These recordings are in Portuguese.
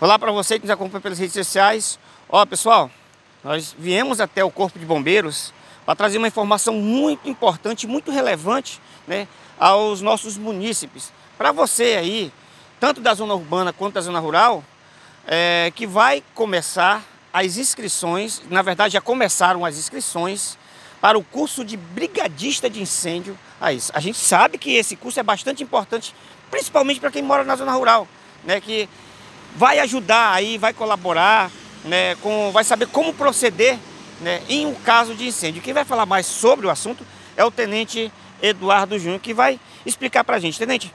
Olá para você que nos acompanha pelas redes sociais. Ó, pessoal, nós viemos até o Corpo de Bombeiros para trazer uma informação muito importante, muito relevante, né, aos nossos munícipes. Para você aí, tanto da zona urbana quanto da zona rural, é, que vai começar as inscrições, na verdade já começaram as inscrições para o curso de brigadista de incêndio. Aí, a gente sabe que esse curso é bastante importante, principalmente para quem mora na zona rural, né, que vai ajudar aí, vai colaborar, né, com, vai saber como proceder né, em um caso de incêndio. Quem vai falar mais sobre o assunto é o Tenente Eduardo Júnior, que vai explicar para a gente. Tenente,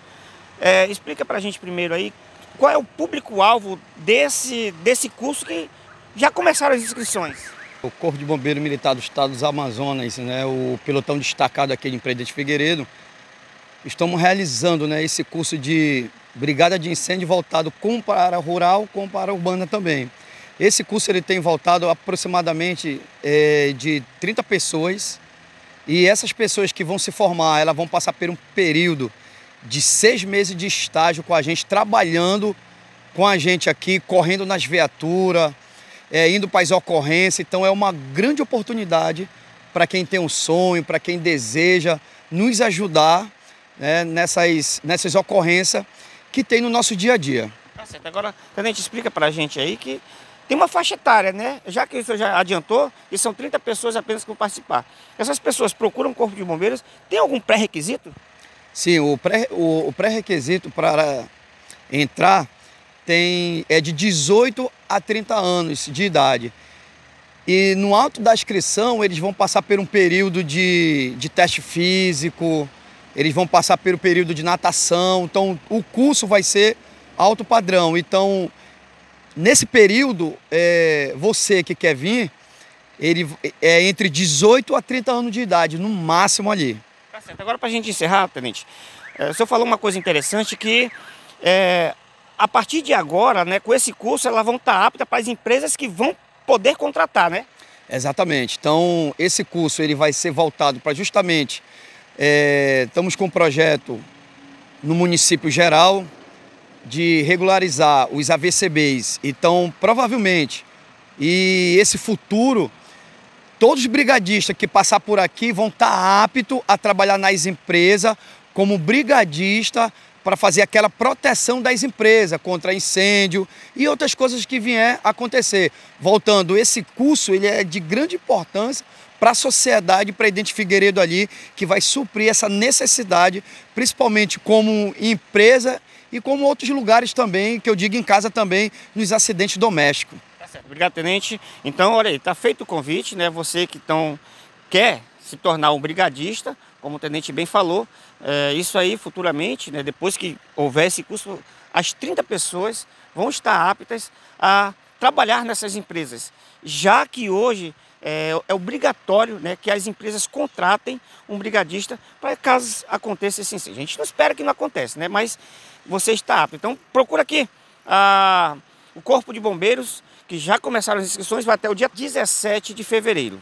é, explica para a gente primeiro aí qual é o público-alvo desse, desse curso que já começaram as inscrições. O Corpo de Bombeiro Militar do Estado dos Amazonas, né, o pelotão destacado aqui de Empreendedor Figueiredo, estamos realizando né, esse curso de brigada de incêndio voltado com para rural, com para urbana também. Esse curso ele tem voltado aproximadamente é, de 30 pessoas e essas pessoas que vão se formar, elas vão passar por um período de seis meses de estágio com a gente, trabalhando com a gente aqui, correndo nas viaturas, é, indo para as ocorrências. Então é uma grande oportunidade para quem tem um sonho, para quem deseja nos ajudar né, nessas, nessas ocorrências que tem no nosso dia a dia. Tá certo. Agora, Tenente, explica para a gente aí que tem uma faixa etária, né? Já que isso já adiantou, e são 30 pessoas apenas que vão participar. Essas pessoas procuram o Corpo de Bombeiros, tem algum pré-requisito? Sim, o pré-requisito pré para entrar tem, é de 18 a 30 anos de idade. E no alto da inscrição, eles vão passar por um período de, de teste físico, eles vão passar pelo período de natação, então o curso vai ser alto padrão. Então, nesse período, é, você que quer vir, ele é entre 18 a 30 anos de idade, no máximo ali. Tá certo. Agora, para a gente encerrar, Tenente, é, o senhor falou uma coisa interessante que é, a partir de agora, né, com esse curso, elas vão estar aptas para as empresas que vão poder contratar, né? Exatamente. Então, esse curso ele vai ser voltado para justamente é, estamos com um projeto no município geral de regularizar os AVCBs. Então, provavelmente, e esse futuro, todos os brigadistas que passar por aqui vão estar aptos a trabalhar nas empresas como brigadista para fazer aquela proteção das empresas contra incêndio e outras coisas que vier acontecer. Voltando, esse curso ele é de grande importância para a sociedade, para Identidade Figueiredo ali, que vai suprir essa necessidade, principalmente como empresa e como outros lugares também, que eu digo em casa também, nos acidentes domésticos. Tá certo. Obrigado, Tenente. Então, olha aí, está feito o convite, né? Você que então quer se tornar um brigadista, como o Tenente bem falou, é, isso aí futuramente, né, depois que houver esse curso, as 30 pessoas vão estar aptas a trabalhar nessas empresas, já que hoje é, é obrigatório né, que as empresas contratem um brigadista para caso aconteça esse incêndio. A gente não espera que não aconteça, né, mas você está apto. Então procura aqui a, o Corpo de Bombeiros, que já começaram as inscrições, vai até o dia 17 de fevereiro.